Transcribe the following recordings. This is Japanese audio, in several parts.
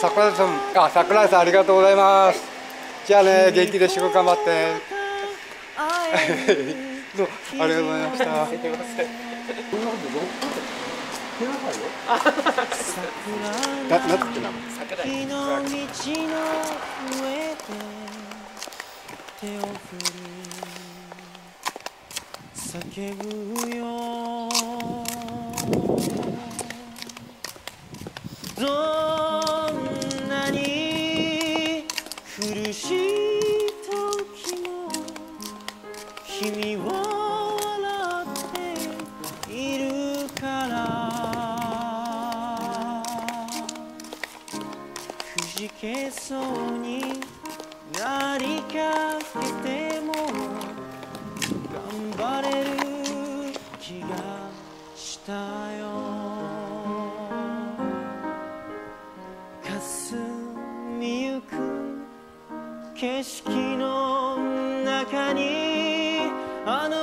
桜井さん、あ、桜井さんありがとうございます。じゃあね、元気で仕事頑張って。どうありがとうございました。な、なんて。叫ぶよ。けそうになりかけても頑張れる気がしたよ。霞みゆく景色の中にあの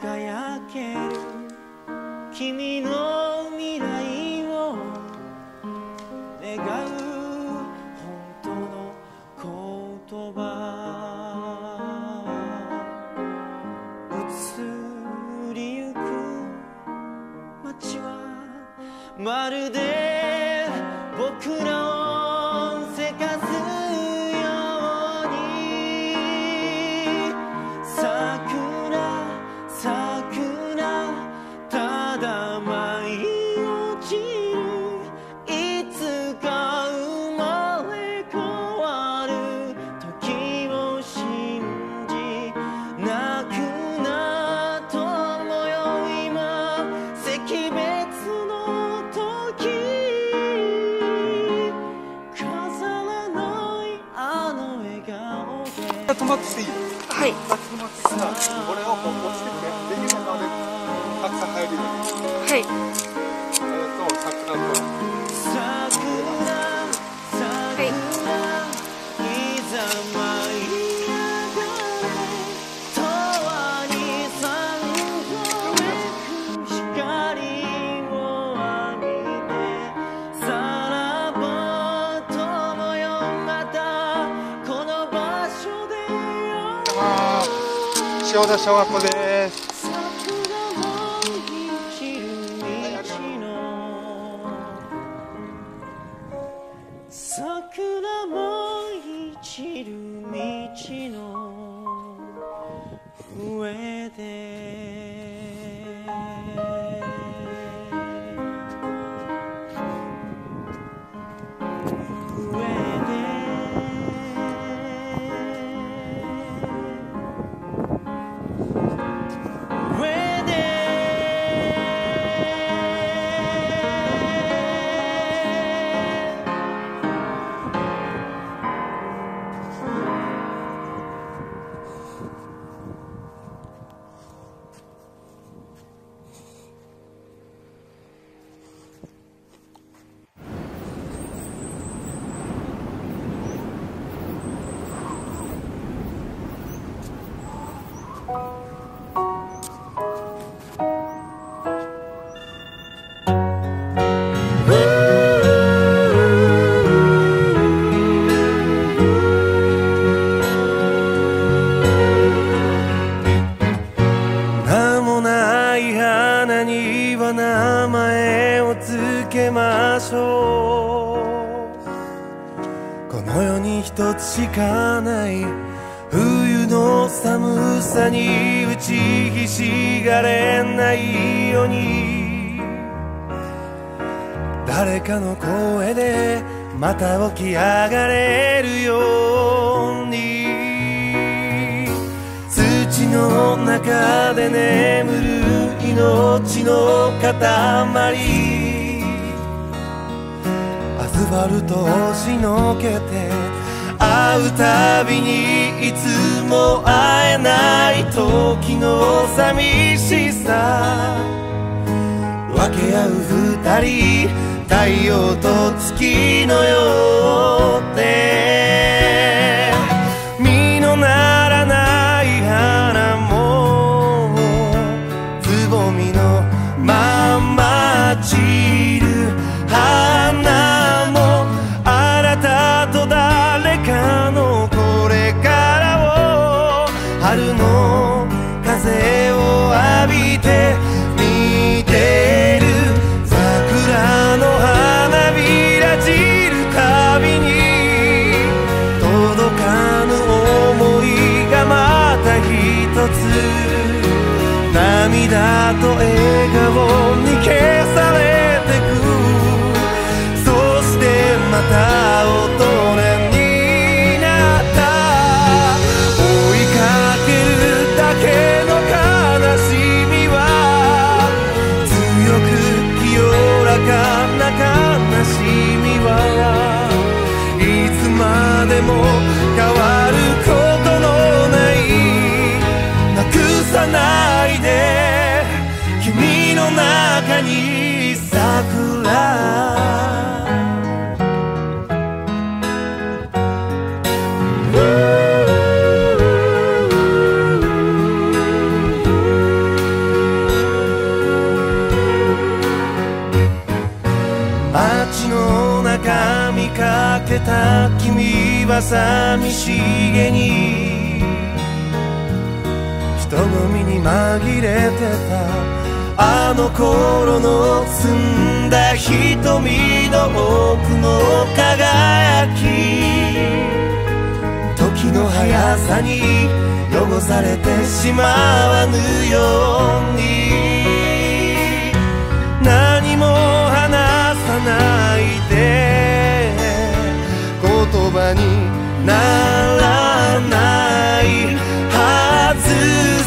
輝ける君の止まってていい。塩田小学校です。しかない。冬の寒さに打ちひしがれないように。誰かの声でまた起き上がれるように。土の中で眠る命の塊。アスファルトをしのけて会うたびにいつも会えない時の寂しさ。分け合う二人太陽と月のようで涙と笑顔は寂しげに。人混みに紛れてた。あの頃の澄んだ瞳の奥の輝き。時の速さに汚されてしまわぬように。何も話さないで。葉にならないはず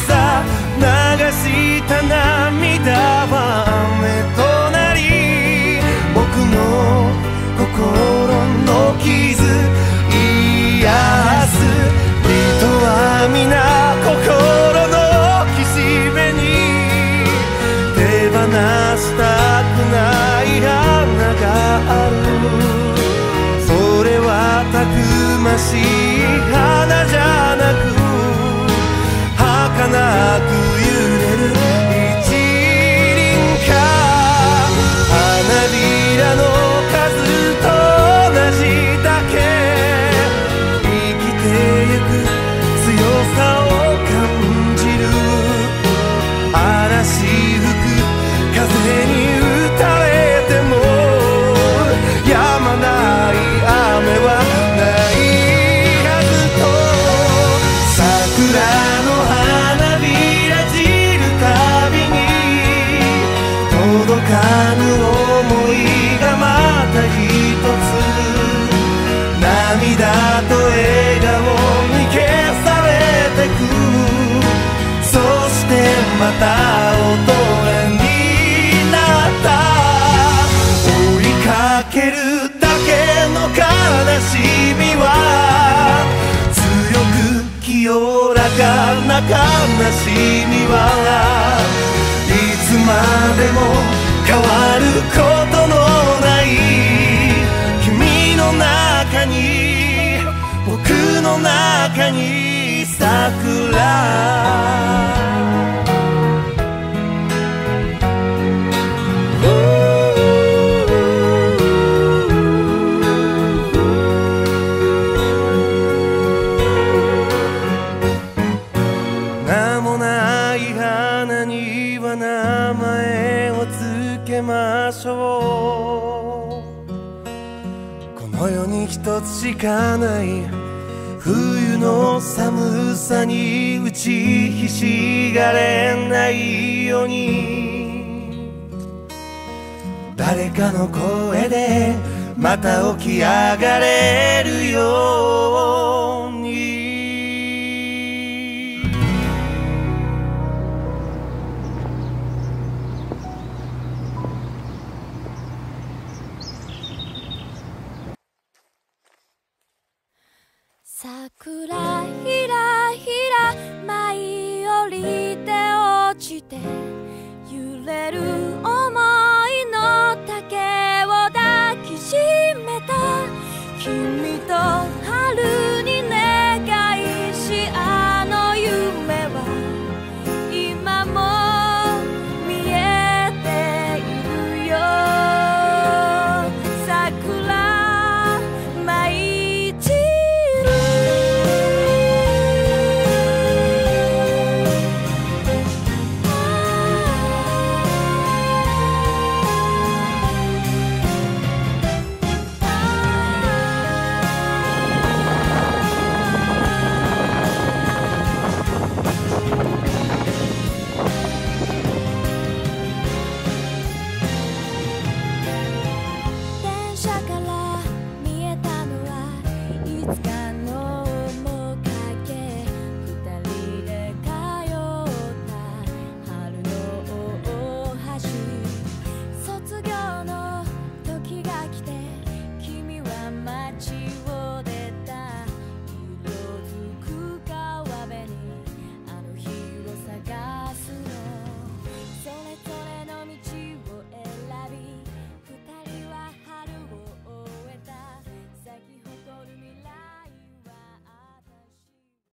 さ。流した涙。たくましい花じゃなく儚く涙と笑顔に消されてく。そしてまた大人になった。追いかけるだけの悲しみは強く清らかな悲しみは桜名もない花には名前をつけましょう。この世に一つしかない。冬の寒さに打ちひしがれないように。誰かの声でまた起き上がれるよ桜ひらひら舞い降りて落ちて揺れる